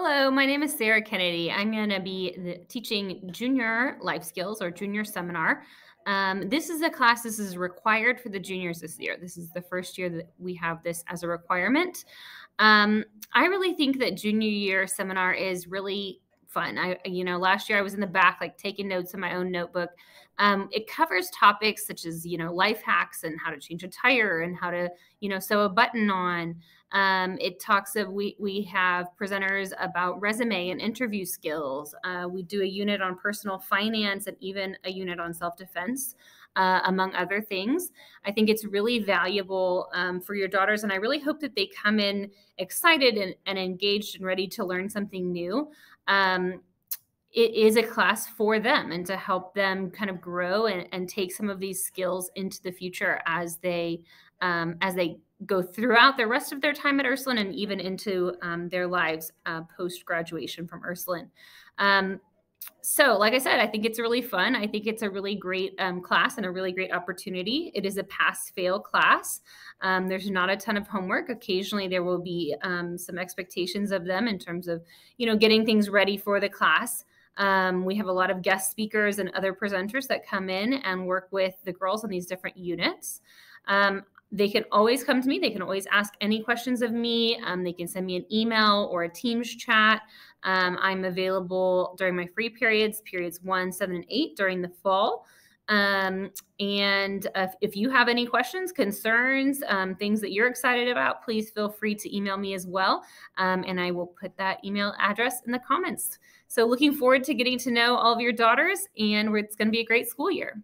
Hello, my name is Sarah Kennedy. I'm going to be teaching junior life skills or junior seminar. Um, this is a class, this is required for the juniors this year. This is the first year that we have this as a requirement. Um, I really think that junior year seminar is really fun. I, you know, last year I was in the back, like taking notes in my own notebook. Um, it covers topics such as, you know, life hacks and how to change a tire and how to, you know, sew a button on. Um, it talks of we we have presenters about resume and interview skills. Uh, we do a unit on personal finance and even a unit on self defense. Uh, among other things. I think it's really valuable um, for your daughters, and I really hope that they come in excited and, and engaged and ready to learn something new. Um, it is a class for them and to help them kind of grow and, and take some of these skills into the future as they um, as they go throughout the rest of their time at Ursuline and even into um, their lives uh, post graduation from Ursuline. Um, so, like I said, I think it's really fun. I think it's a really great um, class and a really great opportunity. It is a pass fail class. Um, there's not a ton of homework. Occasionally, there will be um, some expectations of them in terms of, you know, getting things ready for the class. Um, we have a lot of guest speakers and other presenters that come in and work with the girls on these different units. Um, they can always come to me. They can always ask any questions of me. Um, they can send me an email or a Teams chat. Um, I'm available during my free periods, periods one, seven, and eight during the fall. Um, and if, you have any questions, concerns, um, things that you're excited about, please feel free to email me as well. Um, and I will put that email address in the comments. So, looking forward to getting to know all of your daughters, and it's going to be a great school year.